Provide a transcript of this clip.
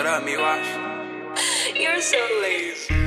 What up, me watch? You're so lazy.